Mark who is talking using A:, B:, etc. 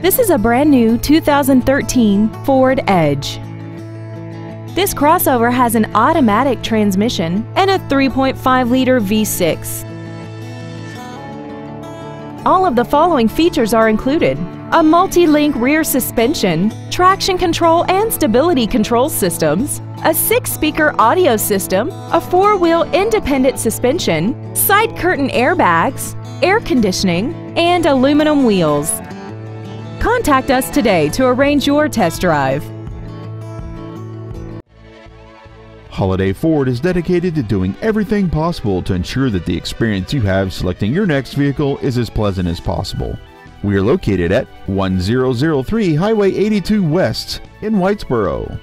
A: This is a brand new 2013 Ford Edge. This crossover has an automatic transmission and a 3.5-liter V6. All of the following features are included. A multi-link rear suspension, traction control and stability control systems, a six-speaker audio system, a four-wheel independent suspension, side curtain airbags, air conditioning, and aluminum wheels. Contact us today to arrange your test drive.
B: Holiday Ford is dedicated to doing everything possible to ensure that the experience you have selecting your next vehicle is as pleasant as possible. We are located at 1003 Highway 82 West in Whitesboro.